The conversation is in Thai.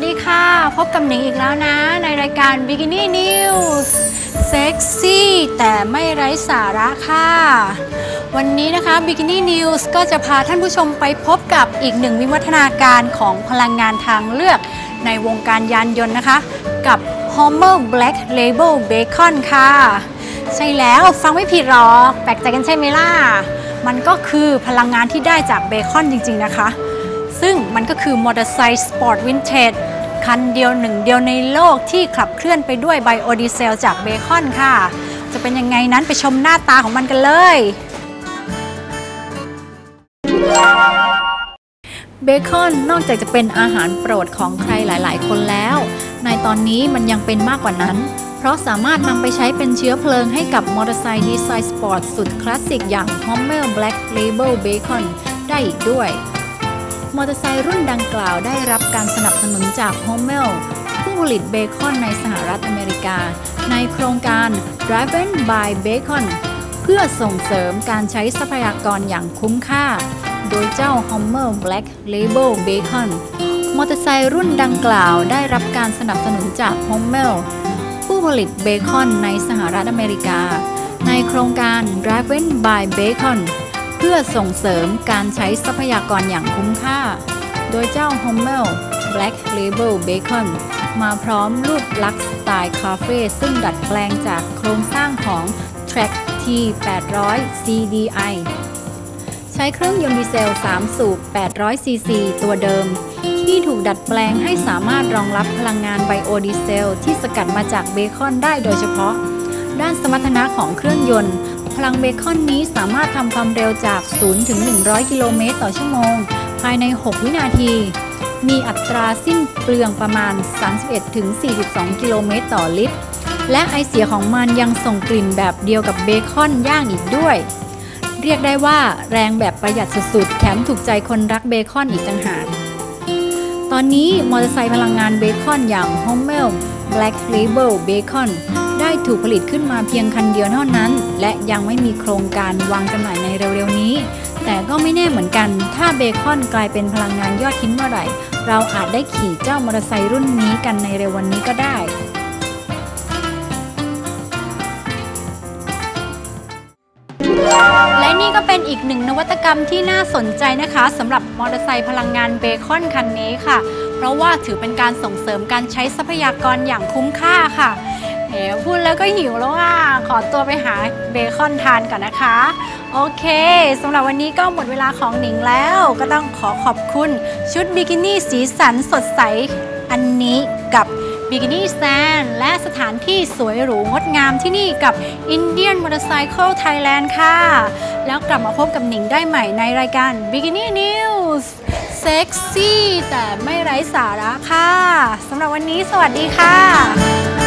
สดีค่ะ พบกับหนิงอีกแล้วนะ ในรายการ Bikini News เซ็กซี่แต่ไม่ไร้สาระค่ะ วันนี้นะคะ Bikini News ก็จะพาท่านผู้ชมไปพบกับอีกหนึ่งวิวัฒนาการของพลังงานทางเลือกในวงการยานยนต์นะคะ กับ Homer Black Label Bacon ค่ะ ใช่แล้วฟังไม่ผิดหรอก แปลกใจกันใช่ไหมล่ะ มันก็คือพลังงานที่ได้จากเบคอนจริง ๆ นะคะซึ่งมันก็คือมอเตอร์ไซค์สปอร์ตวินเทจ คันเดียวหนึ่งเดียวในโลกที่ขับเคลื่อนไปด้วยไบโอดีเซลจากเบคอนค่ะ จะเป็นยังไงนั้นไปชมหน้าตาของมันกันเลยเบคอนนอกจากจะเป็นอาหารโปรดของใครหลาย ๆ คนแล้ว ในตอนนี้มันยังเป็นมากกว่านั้น เพราะสามารถนำไปใช้เป็นเชื้อเพลิงให้กับมอเตอร์ไซค์ดีไซน์สปอร์ตสุดคลาสสิกอย่าง Hormel Black Label Bacon ได้อีกด้วย มอเตอร์ไซค์รุ่นดังกล่าวได้รับการสนับสนุนจาก Hommel ผู้ผลิตเบคอนในสหรัฐอเมริกา ในโครงการ Driven by Bacon เพื่อส่งเสริมการใช้ทรัพยากรอย่างคุ้มค่า โดยเจ้า Hommel Black Label Bacon มอเตอร์ไซค์รุ่นดังกล่าวได้รับการสนับสนุนจาก Hommel ผู้ผลิตเบคอนในสหรัฐอเมริกา ในโครงการ Driven by Bacon เพื่อส่งเสริมการใช้ทรัพยากรอย่างคุ้มค่า โดยเจ้า Hormel Black Label Bacon มาพร้อมรูปลักษณ์สไตล์คาเฟ่ซึ่งดัดแปลงจากโครงสร้างของ Track T800 CDI ใช้เครื่องยนต์ดีเซล 3 สูบ 800 ซีซี ตัวเดิม ที่ถูกดัดแปลงให้สามารถรองรับพลังงานไบโอดีเซล ที่สกัดมาจากเบคอนได้โดยเฉพาะ ด้านสมรรถนะของเครื่องยนต์ ลังเบคอนนี้สามารถทำความเร็วจาก 0 ถึง 100 กิโลเมตรต่อชั่วโมง ภายใน 6 วินาที มีอัตราสิ้นเปลืองประมาณ 31 ถึง 42 กิโลเมตรต่อลิตร และไอเสียของมันยังส่งกลิ่นแบบเดียวกับเบคอนย่างอีกด้วย เรียกได้ว่าแรงแบบประหยัดสุดๆ แถมถูกใจคนรักเบคอนอีกต่างหาก ตอนนี้มอเตอร์ไซค์พลังงานเบคอนอย่าง Hommel Black Label Bacon ได้ถูกผลิตขึ้นมาเพียงคันเดียวเท่านั้น และยังไม่มีโครงการวางจำหน่ายในเร็วๆนี้ แต่ก็ไม่แน่เหมือนกัน ถ้าเบคอนกลายเป็นพลังงานยอดฮิตเมื่อไหร่ เราอาจได้ขี่เจ้ามอเตอร์ไซค์รุ่นนี้กันในเร็ววันนี้ก็ได้และนี่ก็เป็นอีกหนึ่งนวัตกรรมที่น่าสนใจนะคะสำหรับมอเตอร์ไซค์พลังงานเบคอนคันนี้ค่ะ เพราะว่าถือเป็นการส่งเสริมการใช้ทรัพยากรอย่างคุ้มค่าค่ะ แหมพูดแล้วก็หิวแล้วอะ ขอตัวไปหาเบคอนทานก่อนนะคะ โอเคสำหรับวันนี้ก็หมดเวลาของหนิงแล้ว ก็ต้องขอขอบคุณชุดบิกินี่สีสันสดใสอันนี้กับบิกินี่แซนและสถานที่สวยหรูงดงามที่นี่กับ Indian Motorcycle Thailand ค่ะ แล้วกลับมาพบกับหนิงได้ใหม่ในรายการ Bikini News เซ็กซี่แต่ไม่ไร้สาระค่ะ สำหรับวันนี้สวัสดีค่ะ